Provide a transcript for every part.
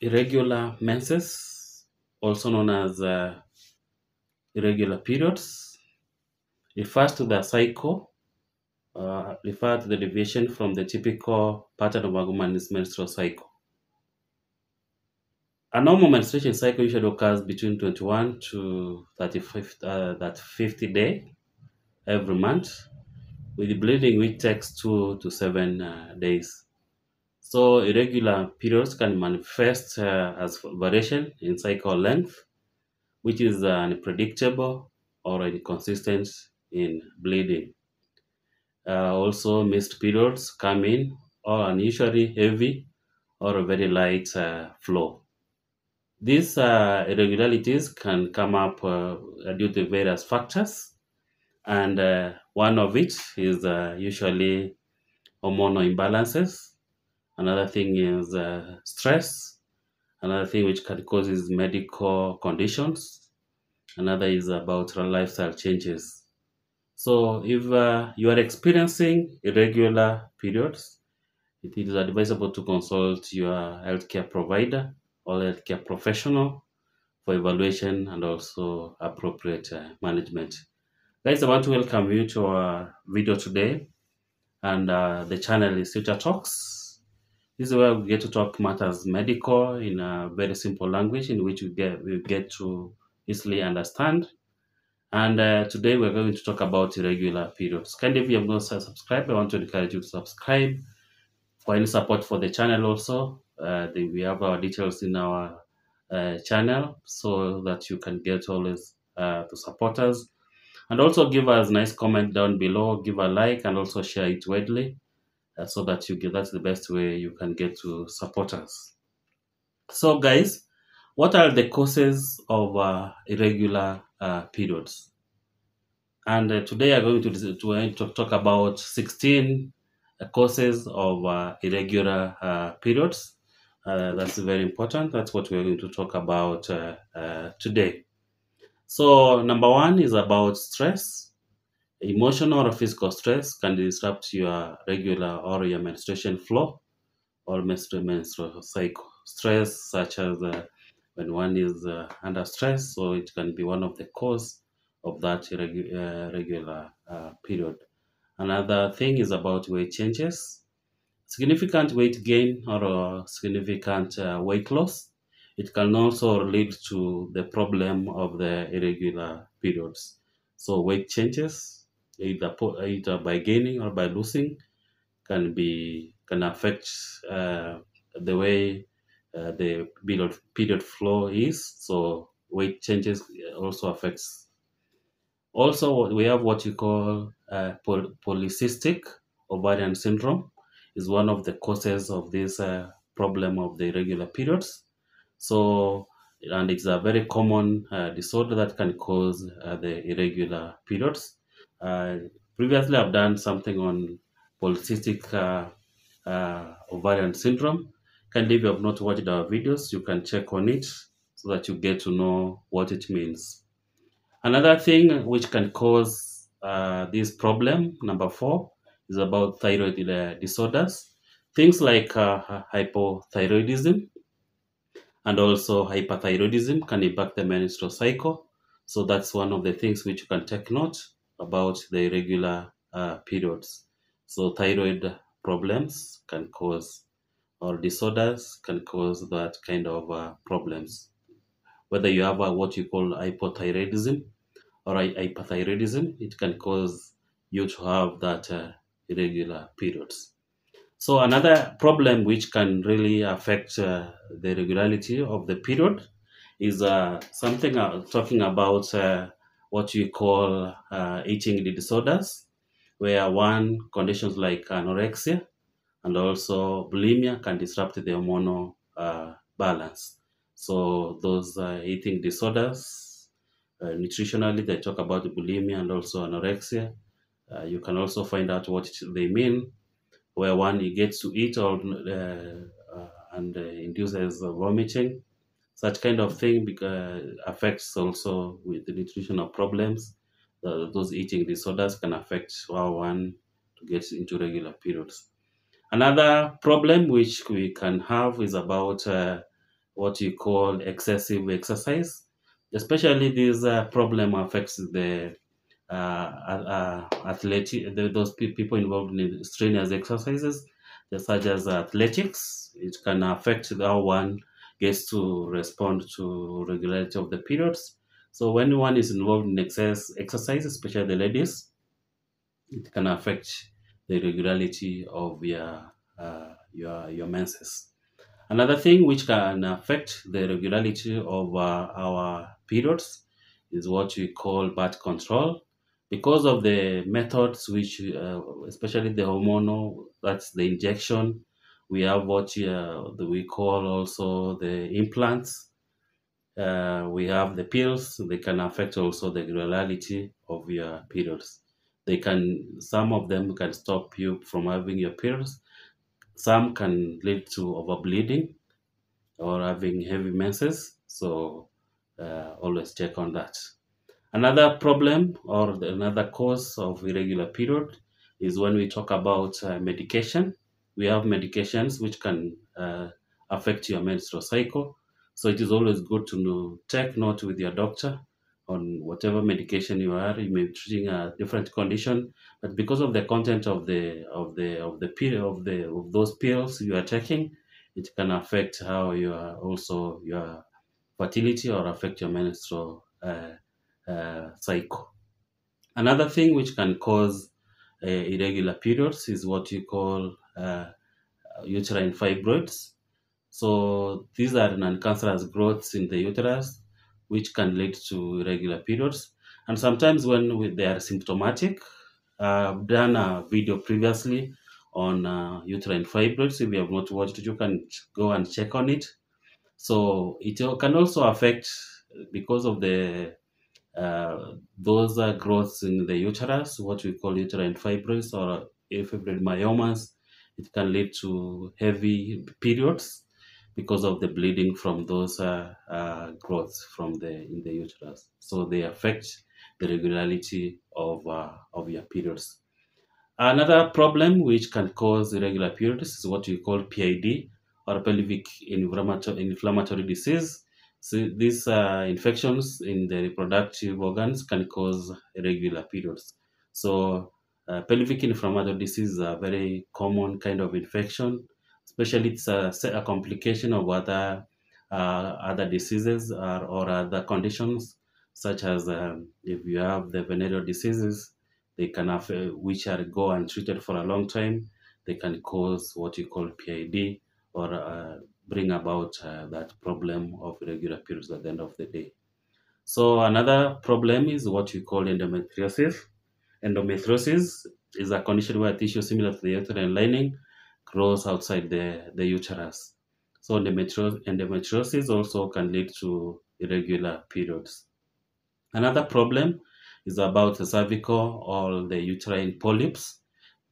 irregular menses, also known as uh, irregular periods, refers to the cycle, uh, refer to the deviation from the typical pattern of a woman's menstrual cycle. A normal menstruation cycle usually occurs between 21 to 35, uh, that 50 day every month, with bleeding which takes two to seven uh, days. So irregular periods can manifest uh, as variation in cycle length, which is uh, unpredictable or inconsistent in bleeding. Uh, also, missed periods come in or unusually heavy or a very light uh, flow. These uh, irregularities can come up uh, due to various factors, and uh, one of it is uh, usually hormonal imbalances. Another thing is uh, stress. Another thing which can cause is medical conditions. Another is about lifestyle changes. So, if uh, you are experiencing irregular periods, it is advisable to consult your healthcare provider or healthcare professional for evaluation and also appropriate uh, management. Guys, I want to welcome you to our video today, and uh, the channel is Siocha Talks. This is where we get to talk matters medical in a very simple language in which we get we get to easily understand. And uh, today we're going to talk about irregular periods. Kindly, if you have not subscribed, I want to encourage you to subscribe for any support for the channel also uh, the, we have our details in our uh, channel so that you can get always uh, to support us and also give us nice comment down below give a like and also share it widely uh, so that you get that's the best way you can get to support us so guys what are the causes of uh, irregular uh, periods and uh, today i'm going to, to, to talk about 16 uh, causes of uh, irregular uh, periods uh, that's very important. That's what we're going to talk about uh, uh, today. So, number one is about stress. Emotional or physical stress can disrupt your regular or your menstruation flow or menstrual, menstrual cycle. Stress, such as uh, when one is uh, under stress, so it can be one of the cause of that irregu- uh, regular uh, period. Another thing is about weight changes significant weight gain or a significant uh, weight loss. It can also lead to the problem of the irregular periods. So weight changes, either either by gaining or by losing, can be can affect uh, the way uh, the period period flow is. So weight changes also affects. Also, we have what you call uh, poly- polycystic ovarian syndrome is one of the causes of this uh, problem of the irregular periods. So, and it's a very common uh, disorder that can cause uh, the irregular periods. Uh, previously, I've done something on polycystic uh, uh, ovarian syndrome. Kindly, if you have not watched our videos, you can check on it so that you get to know what it means. Another thing which can cause uh, this problem, number four, is about thyroid uh, disorders. Things like hypothyroidism and also hyperthyroidism can impact the menstrual cycle. So that's one of the things which you can take note about the irregular uh, periods. So thyroid problems can cause or disorders can cause that kind of uh, problems. Whether you have what you call hypothyroidism or hy- hyperthyroidism, it can cause you to have that uh, irregular periods. So another problem which can really affect uh, the regularity of the period is uh, something uh, talking about what we call uh, eating disorders, where one conditions like anorexia and also bulimia can disrupt the hormonal uh, balance. So those uh, eating disorders, uh, nutritionally, they talk about bulimia and also anorexia. Uh, you can also find out what they mean, where one gets to eat or uh, and induces vomiting. Such kind of thing bec- affects also with the nutritional problems. Those eating disorders can affect how one gets into regular periods. Another problem which we can have is about uh, what you call excessive exercise. Especially this uh, problem affects the uh, uh, athletic, the, those pe- people involved in strenuous exercises, such as athletics. It can affect how one gets to respond to regularity of the periods. So when one is involved in excess exercise, especially the ladies, it can affect the regularity of your uh, your your menses. Another thing which can affect the regularity of uh, our periods is what we call birth control. Because of the methods which, uh, especially the hormonal, that's the injection, we have what uh, we call also the implants. Uh, we have the pills. They can affect also the regularity of your periods. They can, some of them can stop you from having your periods. Some can lead to overbleeding or having heavy menses. So uh, always check on that. Another problem or another cause of irregular period is when we talk about uh, medication. We have medications which can uh, affect your menstrual cycle. So it is always good to know, take note with your doctor on whatever medication you are. You may be treating a different condition, but because of the content of the of the of the pill of the of those pills you are taking, it can affect how you are also your fertility or affect your menstrual uh, uh, cycle. Another thing which can cause uh, irregular periods is what you call uterine fibroids. So these are non-cancerous growths in the uterus, which can lead to irregular periods. And sometimes when they are symptomatic, uh, I've done a video previously on uh, uterine fibroids. If you have not watched it, you can go and check on it. So it can also affect because of the uh, those are growths in the uterus, what we call uterine fibroids or fibroid myomas. It can lead to heavy periods because of the bleeding from those uh, uh, growths from the in the uterus. So they affect the regularity of uh, of your periods. Another problem which can cause irregular periods is what we call PID or pelvic inflammatory, disease. So these uh, infections in the reproductive organs can cause irregular periods. So uh, pelvic inflammatory disease is a very common kind of infection, especially it's a, a complication of other uh, other diseases or, or other conditions, such as um, if you have the venereal diseases, they can have uh, which are go untreated for a long time. They can cause what you call PID or uh, bring about uh, that problem of irregular periods at the end of the day. So another problem is what we call endometriosis. Endometriosis is a condition where tissue similar to the uterine lining grows outside the, the uterus. So endometrio- endometriosis also can lead to irregular periods. Another problem is about the cervical or the uterine polyps.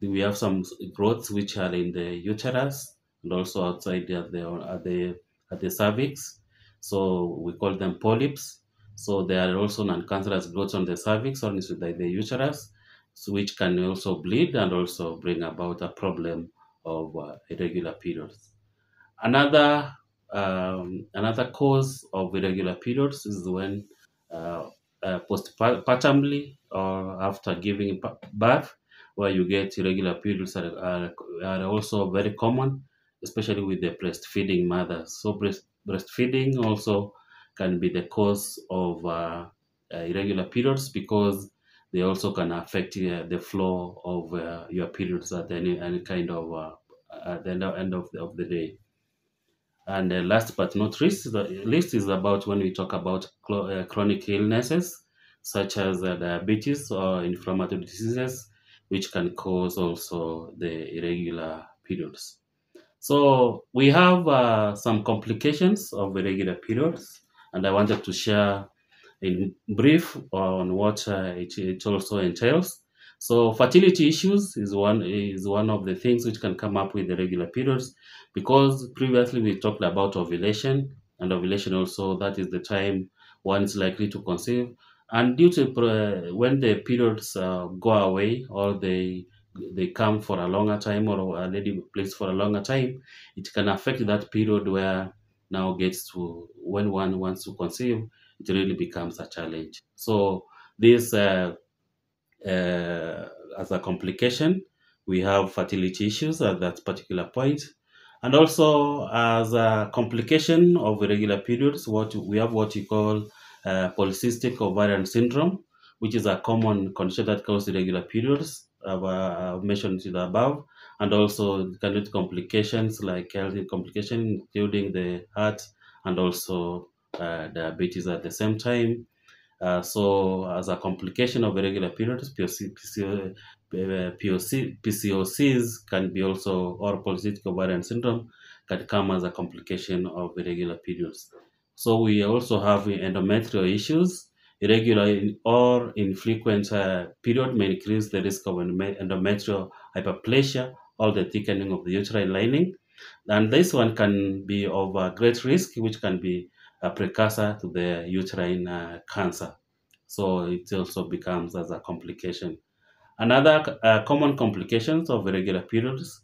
We have some growths which are in the uterus and also outside the at the at the cervix. So we call them polyps. So there are also non-cancerous growths on the cervix or inside the the uterus, so which can also bleed and also bring about a problem of uh, irregular periods. Another um, another cause of irregular periods is when uh, uh, postpartumly or after giving birth, where you get irregular periods are, are, are also very common, especially with the breastfeeding mothers. So breast, breastfeeding also can be the cause of uh, uh, irregular periods because they also can affect uh, the flow of uh, your periods at any, any kind of at the end of, end of, the, of the day. And uh, last but not least, the list is about when we talk about clo- uh, chronic illnesses such as uh, diabetes or inflammatory diseases, which can cause also the irregular periods. So we have some complications of irregular periods, and I wanted to share in brief on what uh, it, it also entails. So fertility issues is one is one of the things which can come up with the regular periods because previously we talked about ovulation and ovulation also that is the time one is likely to conceive and due to uh, when the periods uh, go away or they they come for a longer time or a lady plays for a longer time it can affect that period where now gets to when one wants to conceive, it really becomes a challenge. So this uh, uh, as a complication, we have fertility issues at that particular point. And also as a complication of irregular periods, what we have what you call uh, polycystic ovarian syndrome, which is a common condition that causes irregular periods. I've, uh, mentioned it above, and also can lead to complications like health complications, including the heart and also uh, diabetes at the same time. Uh, so, as a complication of irregular periods, POC, PCO, POC, PCOCs can be also, or polycystic ovarian syndrome, can come as a complication of irregular periods. So, we also have endometrial issues. Irregular or infrequent uh, period may increase the risk of endometrial hyperplasia or the thickening of the uterine lining. And this one can be of a great risk, which can be a precursor to the uterine uh, cancer. So it also becomes as a complication. Another uh, common complications of irregular periods,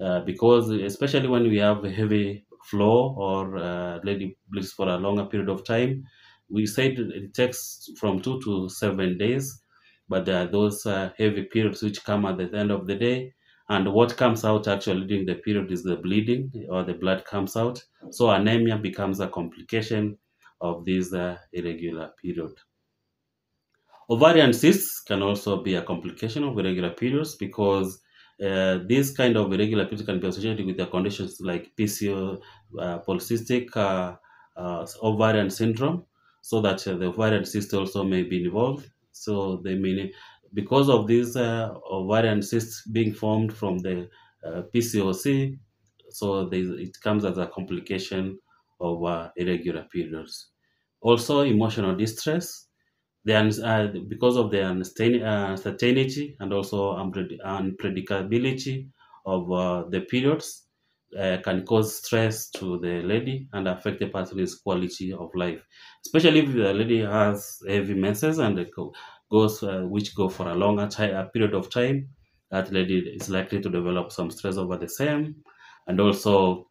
uh, because especially when we have a heavy flow or uh, lady bleeds for a longer period of time, we said it takes from two to seven days, but there are those uh, heavy periods which come at the end of the day and what comes out actually during the period is the bleeding or the blood comes out. So anemia becomes a complication of this uh, irregular period. Ovarian cysts can also be a complication of irregular periods because uh, this kind of irregular periods can be associated with the conditions like PCO, uh, polycystic uh, uh, ovarian syndrome, so that uh, the ovarian cyst also may be involved. So they may because of these uh, ovarian cysts being formed from the uh, PCOC, so they, it comes as a complication of uh, irregular periods. Also, emotional distress, the, uh, because of the uncertainty and also unpredictability of uh, the periods, uh, can cause stress to the lady and affect the person's quality of life, especially if the lady has heavy menses and goes uh, which go for a longer time, period of time, that lady is likely to develop some stress over the same, and also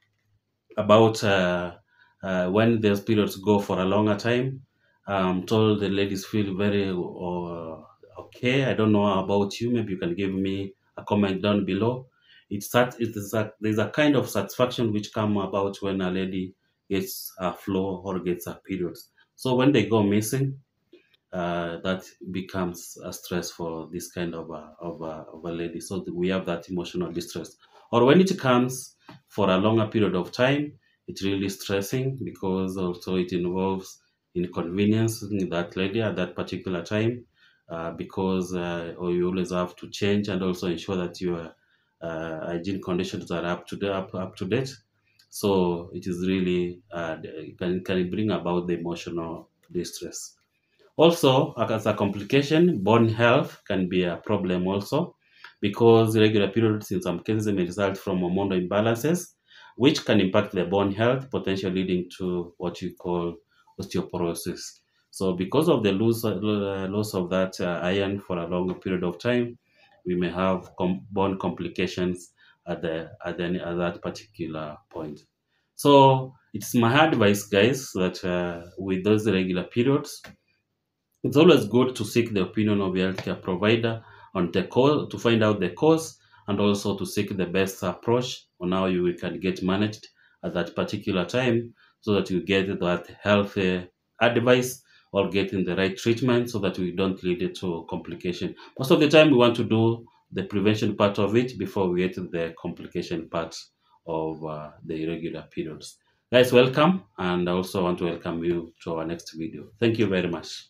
about uh, uh, when those periods go for a longer time. I'm told the ladies feel very uh, okay. I don't know about you. Maybe you can give me a comment down below. It's that it is a, there's a kind of satisfaction which come about when a lady gets a flow or gets a periods. So when they go missing, uh, that becomes a stress for this kind of a, of a, of a lady. So we have that emotional distress. Or when it comes for a longer period of time, it's really stressing because also it involves inconveniencing that lady at that particular time uh, because uh, or you always have to change and also ensure that your uh, hygiene conditions are up to, up, up to date. So it is really, uh, can, can bring about the emotional distress. Also, as a complication, bone health can be a problem also because irregular periods in some cases may result from hormonal imbalances, which can impact the bone health, potentially leading to what you call osteoporosis. So because of the loss, uh, loss of that uh, iron for a long period of time, we may have com bone complications at, the, at, the, at that particular point. So it's my advice, guys, that uh, with those irregular periods, it's always good to seek the opinion of your healthcare provider on the cause to find out the cause and also to seek the best approach on how you can get managed at that particular time so that you get that health advice or getting the right treatment so that we don't lead it to complication. Most of the time we want to do the prevention part of it before we get to the complication part of uh, the irregular periods. Guys, welcome and I also want to welcome you to our next video. Thank you very much.